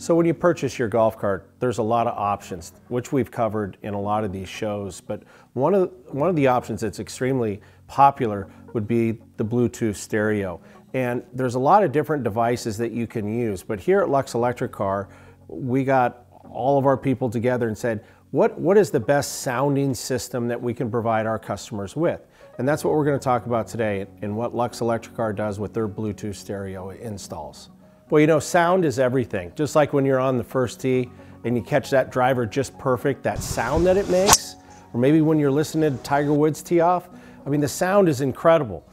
So when you purchase your golf cart, there's a lot of options, which we've covered in a lot of these shows. But one of, one of the options that's extremely popular would be the Bluetooth stereo. And there's a lot of different devices that you can use. But here at Luxe Electric Car, we got all of our people together and said, what, what is the best sounding system that we can provide our customers with? And that's what we're going to talk about today and what Luxe Electric Car does with their Bluetooth stereo installs. Well, you know, sound is everything. Just like when you're on the first tee and you catch that driver just perfect, that sound that it makes, or maybe when you're listening to Tiger Woods tee off, I mean, the sound is incredible.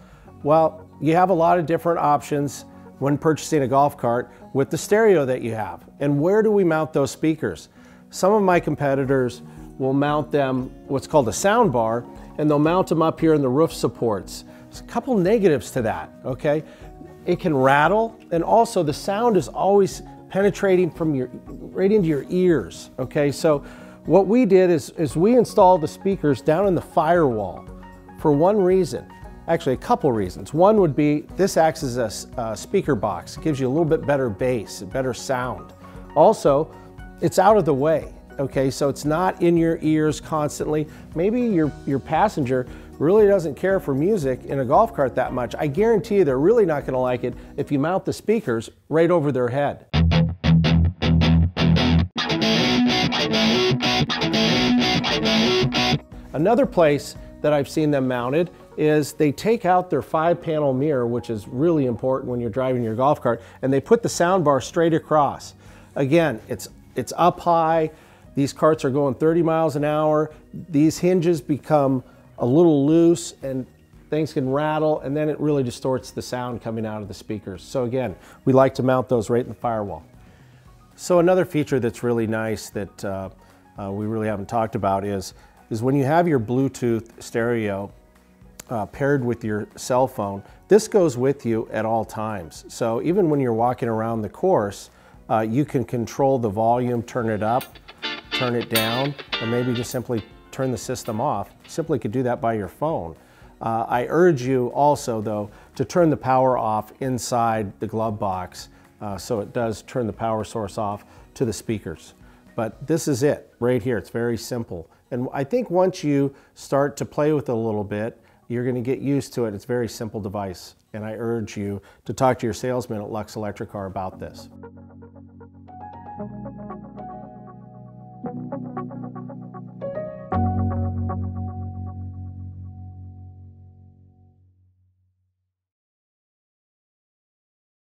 Well, you have a lot of different options when purchasing a golf cart with the stereo that you have. And where do we mount those speakers? Some of my competitors will mount them what's called a sound bar, and they'll mount them up here in the roof supports. There's a couple negatives to that, okay? It can rattle, and also the sound is always penetrating from your right into your ears. Okay, so what we did is, is we installed the speakers down in the firewall for one reason. Actually, a couple reasons. One would be this acts as a, speaker box. It gives you a little bit better bass, better sound. Also, it's out of the way. Okay, so it's not in your ears constantly. Maybe your, your passenger really doesn't care for music in a golf cart that much, I guarantee you they're really not going to like it if you mount the speakers right over their head. Another place that I've seen them mounted is they take out their five panel mirror, which is really important when you're driving your golf cart, and they put the sound bar straight across. Again, it's, it's up high. These carts are going 30 miles an hour. These hinges become a little loose and things can rattle and then it really distorts the sound coming out of the speakers. So again, we like to mount those right in the firewall. So another feature that's really nice that uh, uh, we really haven't talked about is, is when you have your Bluetooth stereo uh, paired with your cell phone, this goes with you at all times. So even when you're walking around the course, uh, you can control the volume, turn it up, turn it down, or maybe just simply turn the system off. Simply could do that by your phone. Uh, I urge you also, though, to turn the power off inside the glove box uh, so it does turn the power source off to the speakers. But this is it right here. It's very simple. And I think once you start to play with it a little bit, you're going to get used to it. It's a very simple device. And I urge you to talk to your salesman at Luxe Electric Car about this.